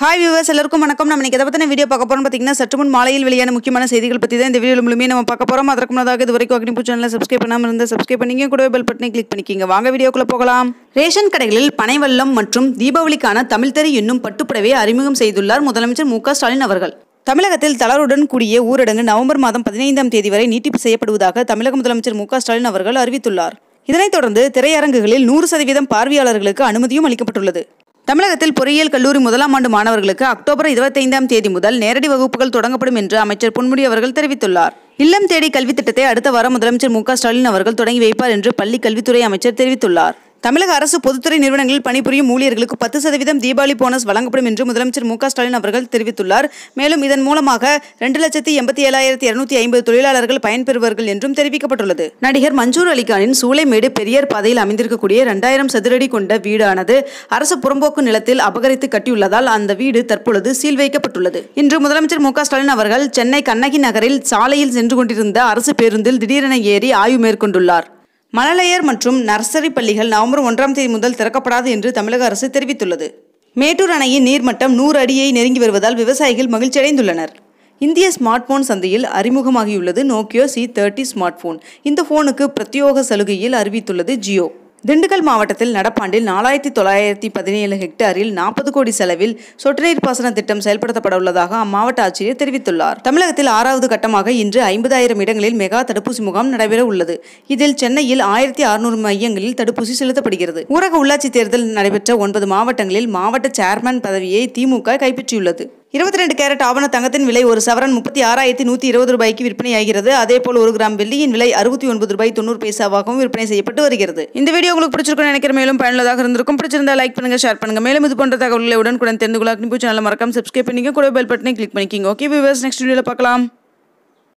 Hi viewers எல்லாருக்கும் வணக்கம். நம்ம இன்னைக்கு எதை பற்றின வீடியோ பார்க்க போகிறோம் பார்த்தீங்கன்னா சற்று முன் மாலையில் வெளியான முக்கியமான செய்திகள் பற்றி தான் இந்த வீடியோ முழுமையாக நம்ம பார்க்க போகிறோம் அதற்கு முன்னதாக இது வரைக்கும் அக்னிபூ சேனலில் சப்ஸ்கிரைப் பண்ணாமல் இருந்தால் சப்ஸ்கிரைப் பண்ணிங்க கூடவே பெல் பட்டனை கிளிக் பண்ணிக்கிங்க. வாங்க வீடியோக்குள்ளே போகலாம். ரேஷன் கடைகளில் பனைவல்லம் மற்றும் தீபாவளிக்கான தமிழ்தறி என்னும் பட்டுப்புடவையை அறிமுகம் செய்துள்ளார் முதலமைச்சர் மு ஸ்டாலின் அவர்கள். தமிழகத்தில் தளருடன் கூடிய ஊரடங்கு நவம்பர் மாதம் பதினைந்தாம் தேதி வரை நீட்டிப்பு செய்யப்படுவதாக தமிழக முதலமைச்சர் மு ஸ்டாலின் அவர்கள் அறிவித்துள்ளார். இதனைத் தொடர்ந்து திரையரங்குகளில் நூறு சதவீதம் பார்வையாளர்களுக்கு அனுமதியும் அளிக்கப்பட்டுள்ளது. தமிழகத்தில் பொறியியல் கல்லூரி முதலாம் ஆண்டு மாணவர்களுக்கு அக்டோபர் இருபத்தைந்தாம் தேதி முதல் நேரடி வகுப்புகள் தொடங்கப்படும் என்று அமைச்சர் பொன்முடி அவர்கள் தெரிவித்துள்ளார். இல்லம் தேடி கல்வி திட்டத்தை அடுத்த வாரம் முதலமைச்சர் மு க ஸ்டாலின் அவர்கள் தொடங்கி வைப்பார் என்று பள்ளி கல்வித்துறை அமைச்சர் தெரிவித்துள்ளார். தமிழக அரசு பொதுத்துறை நிறுவனங்களில் பணிபுரியும் ஊழியர்களுக்கு பத்து சதவீதம் தீபாவளி போனஸ் வழங்கப்படும் என்று முதலமைச்சர் மு ஸ்டாலின் அவர்கள் தெரிவித்துள்ளார். மேலும் இதன் மூலமாக ரெண்டு லட்சத்தி எண்பத்தி ஏழாயிரத்தி இருநூத்தி ஐம்பது தொழிலாளர்கள் பயன்பெறுவார்கள் என்றும் தெரிவிக்கப்பட்டுள்ளது. நடிகர் மன்சூர் அலிகானின் சூளைமேடு பெரியார் பாதையில் அமைந்திருக்கக்கூடிய இரண்டாயிரம் சதுரடி கொண்ட வீடானது அரசு புறம்போக்கு நிலத்தில் அபகரித்து கட்டியுள்ளதால் அந்த வீடு தற்பொழுது சீல் வைக்கப்பட்டுள்ளது. இன்று முதலமைச்சர் மு ஸ்டாலின் அவர்கள் சென்னை கண்ணகி நகரில் சாலையில் சென்று கொண்டிருந்த அரசு பேருந்தில் திடீரென ஏறி ஆய்வு மேற்கொண்டுள்ளார். மழலையர் மற்றும் நர்சரி பள்ளிகள் நவம்பர் ஒன்றாம் தேதி முதல் திறக்கப்படாது என்று தமிழக அரசு தெரிவித்துள்ளது. மேட்டூர் அணையின் நீர்மட்டம் நூறு அடியை நெருங்கி வருவதால் விவசாயிகள் மகிழ்ச்சியடைந்துள்ளனர். இந்திய ஸ்மார்ட் போன் சந்தையில் அறிமுகமாகியுள்ளது Nokia C thirty smart phone இந்த போனுக்கு பிரத்யோக சலுகையில் அறிவித்துள்ளது ஜியோ. திண்டுக்கல் மாவட்டத்தில் நடப்பாண்டில் நாலாயிரத்தி தொள்ளாயிரத்தி பதினேழு ஹெக்டாரில் நாற்பது கோடி செலவில் சொட்டு நீர் பாசன திட்டம் செயல்படுத்தப்பட உள்ளதாக அம்மாவட்ட ஆட்சியர் தெரிவித்துள்ளார். தமிழகத்தில் ஆறாவது கட்டமாக இன்று ஐம்பதாயிரம் இடங்களில் மெகா தடுப்பூசி முகாம் நடைபெற உள்ளது. இதில் சென்னையில் ஆயிரத்தி அறுநூறு மையங்களில் தடுப்பூசி செலுத்தப்படுகிறது. ஊரக உள்ளாட்சி தேர்தல் நடைபெற்ற ஒன்பது மாவட்டங்களில் மாவட்ட சேர்மேன் பதவியை திமுக கைப்பற்றியுள்ளது. இருபத்தி ரெண்டு கேரட் ஆவண தங்கத்தின் விலை ஒரு சவரன் முப்பத்தி ஆறாயிரத்தி நூற்றி இருபது ரூபாய்க்கு விற்பனையாகிறது. அதேபோல் ஒரு கிராம் வெள்ளியின் விலை அறுபத்தி ஒன்பது ரூபாய் தொண்ணூறு பைசாவாகவும் விற்பனை செய்யப்பட்டு வருகிறது. இந்த வீடியோ உங்களுக்கு பிடிச்சிருக்கும் நினைக்கிற மேலும் பயனுள்ளதாக இருந்திருக்கும். பிடிச்சிருந்தா லைக் பண்ணுங்க ஷேர் பண்ணுங்க. மேலும் இது போன்ற தகவல்களை உடனுக்குடன் தெரிந்து கொள்ள அக்னிபூ சேனல் மறக்காம சப்ஸ்கிரைப் பண்ணிக்க கூட பெல் பட்டனை கிளிக் பண்ணிக்கிங்க. ஓகே வியூவர்ஸ் நெக்ஸ்ட் வீடியோவில் பார்க்கலாம்.